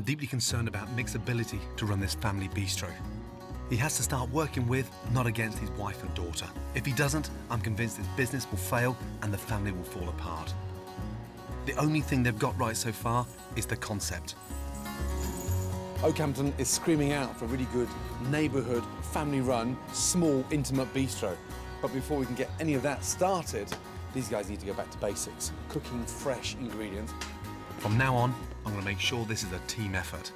I'm deeply concerned about Mick's ability to run this family bistro. He has to start working with, not against his wife and daughter. If he doesn't, I'm convinced his business will fail and the family will fall apart. The only thing they've got right so far is the concept. Okehampton is screaming out for a really good neighbourhood, family-run, small, intimate bistro. But before we can get any of that started, these guys need to go back to basics. Cooking fresh ingredients. From now on, I'm going to make sure this is a team effort.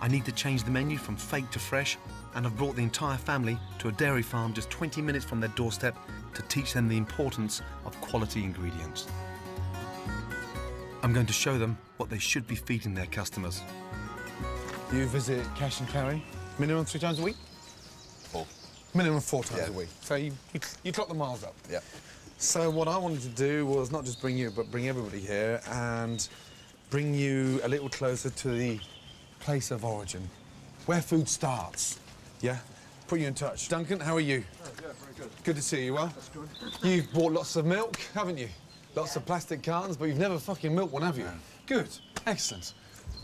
I need to change the menu from fake to fresh, and I've brought the entire family to a dairy farm just 20 minutes from their doorstep to teach them the importance of quality ingredients. I'm going to show them what they should be feeding their customers. You visit cash and carry minimum three times a week? Four. Minimum four times Yeah. a week. So you, you, you clock the miles up. Yeah. So what I wanted to do was not just bring you, but bring everybody here and bring you a little closer to the place of origin, where food starts. Yeah? Put you in touch. Duncan, how are you? Oh, yeah, very good. Good to see you, well. That's good. You've bought lots of milk, haven't you? Lots of plastic cartons, but you've never fucking milked one, have you? Good. Excellent.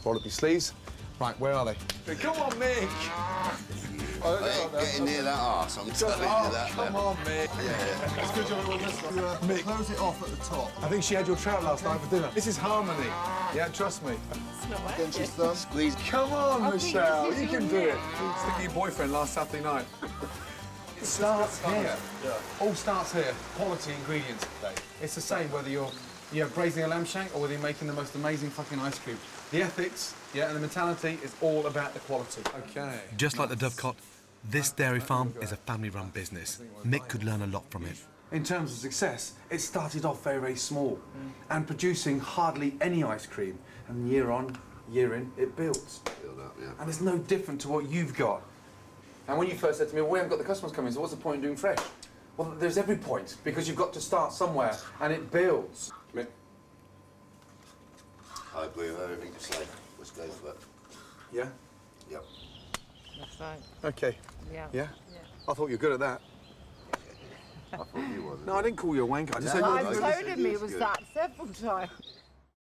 Roll up your sleeves. Right, where are they? Come on, Mick! Ah. I ain't getting near that arse, I'm telling Oh, you that. come now. on, Mick. It's good job on this one. Uh, Close it off at the top. I think she had your trout last night for dinner. This is harmony. Yeah, trust me. Against his thumb. Squeeze. Come on, I Michelle. You can do it. neck. Stick to your boyfriend last Saturday night. It starts here. All starts here. Quality ingredients. It's the same whether you're you're braising a lamb shank or whether you're making the most amazing fucking ice cream. The ethics, yeah, and the mentality is all about the quality. Okay. Just like the Dovecot, this dairy farm is a family-run business. Mick could learn a lot from it. In terms of success, it started off very, very small mm. and producing hardly any ice cream. And year on, year in, it builds. Build up, yeah. And it's no different to what you've got. And when you first said to me, well, we haven't got the customers coming, so what's the point in doing fresh? Well, there's every point, because you've got to start somewhere, and it builds. Mick, I agree with everything you say. Let's go for it. Yeah? Yep. That's right. Okay. Yeah. Yeah? I thought you were good at that. I thought you was. No, I didn't call you a wanker. I just said No, you I've were I- told him he was Good. that several times.